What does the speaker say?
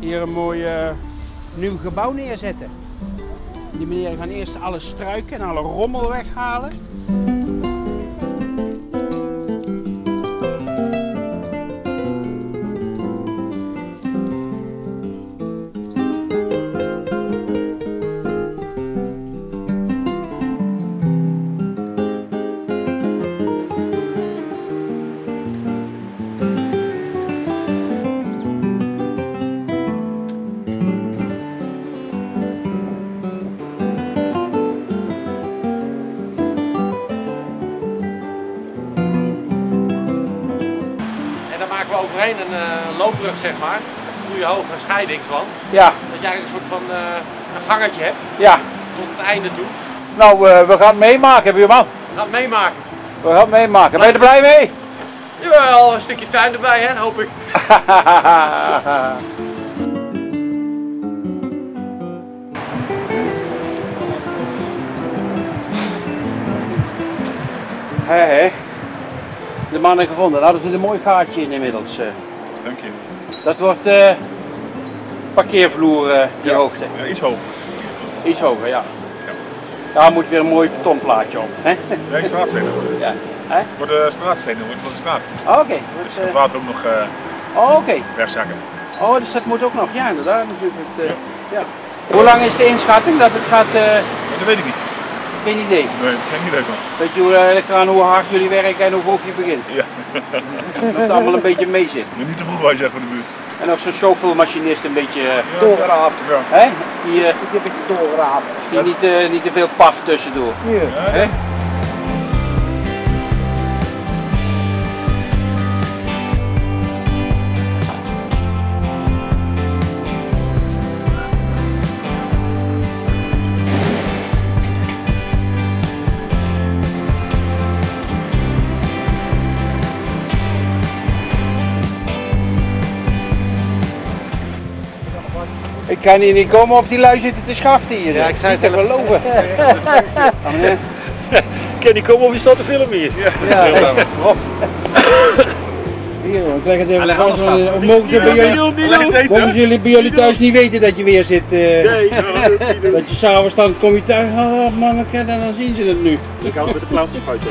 hier een mooi eh, nieuw gebouw neerzetten. Die meneer gaan eerst alle struiken en alle rommel weghalen. Maken we overheen een eh, loopbrug, zeg maar. Een goede hoge scheidingswand. Ja, Dat je eigenlijk een soort van eh, een gangetje hebt ja. tot het einde toe. Nou, eh, we gaan het meemaken, buurman. We gaan het meemaken. We gaan het meemaken. Ben je er blij mee? Jawel, een stukje tuin erbij, hè, hoop ik. Hé, hé. De mannen gevonden. Daar hadden ze een mooi gaatje in inmiddels. eh. Dank je. Dat wordt eh parkeervloer, eh, die Ja. hoogte. Ja, iets hoger. Iets hoger, ja. Daar moet weer een mooi betonplaatje op. Hè? Nee, straatstenen. Ja. Hè? Worden straatstenen, wordt voor de straat. Oh, Oké. Dus Dat, het water ook nog oh, oké. wegzakken. Oh, dus dat moet ook nog. Ja, inderdaad. Natuurlijk. Het, ja. Hoe lang is de inschatting dat het gaat? dat weet ik niet. Geen idee. Nee, geen idee van. Weet je hoe, eh, eraan hoe hard jullie werken en hoe vroeg je begint? Ja. Dat het allemaal een beetje mee zit. Maar niet te vroeg was je voor de buurt. En of zo'n chauffeurmachinist een beetje, eh, Ja, doorraafd. Ja. hè? Die, eh, die een beetje doorraaft. Die niet, eh, niet te veel paf tussendoor. Hè? Ik kan hier niet komen of die lui zitten te schaften hier. Ja, ik zei Niet te het geloven. Ja, Ik kan niet komen of je staat te filmen hier. Ja, Hier ik leg het even vast. vast. Of mogen ze bij jullie, het mogen ze jullie bij jullie thuis niet weten dat je weer zit? eh, Dat je s'avonds dan kom je thuis, oh manneke, en dan zien ze het nu. Ik hou met de planten buiten.